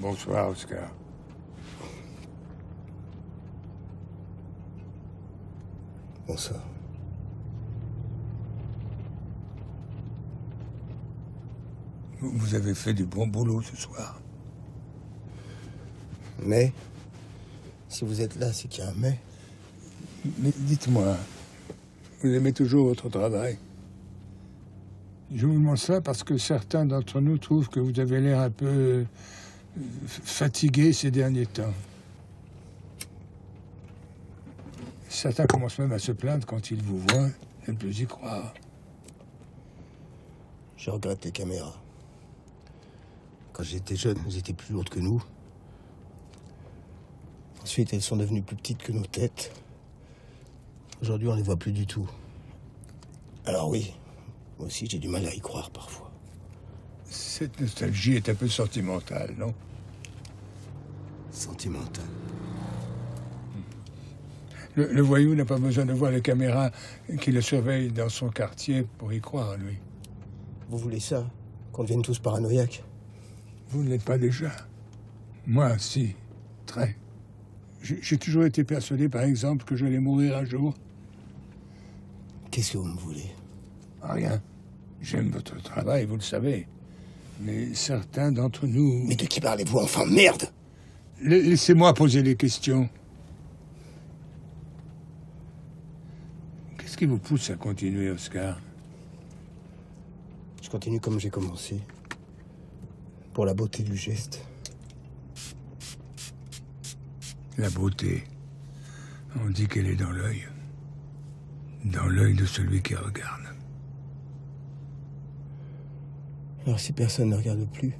Bonsoir, Oscar. Bonsoir. Vous avez fait du bon boulot ce soir. Mais, si vous êtes là, c'est qu'il y a un mais. Mais dites-moi, vous aimez toujours votre travail Je vous demande ça parce que certains d'entre nous trouvent que vous avez l'air un peu fatigué ces derniers temps. Certains commencent même à se plaindre quand ils vous voient, ne plus y croire. Je regrette les caméras. Quand j'étais jeune, elles étaient plus lourdes que nous. Ensuite, elles sont devenues plus petites que nos têtes. Aujourd'hui, on les voit plus du tout. Alors oui, moi aussi j'ai du mal à y croire parfois. Cette nostalgie est un peu sentimentale, non? Sentimentale. le, le voyou n'a pas besoin de voir les caméras qui le surveillent dans son quartier pour y croire, lui. Vous voulez ça? Qu'on devienne tous paranoïaques? Vous ne l'êtes pas déjà. Moi, si. Très. J'ai j'ai toujours été persuadé, par exemple, que j'allais mourir un jour. Qu'est-ce que vous me voulez? Rien. J'aime votre travail, vous le savez. Mais certains d'entre nous... Mais de qui parlez-vous enfin Merde? La- Laissez-moi poser les questions. Qu'est-ce qui vous pousse à continuer, Oscar? Je continue comme j'ai commencé. Pour la beauté du geste. La beauté. On dit qu'elle est dans l'œil. Dans l'œil de celui qui regarde. Alors si personne ne regarde plus,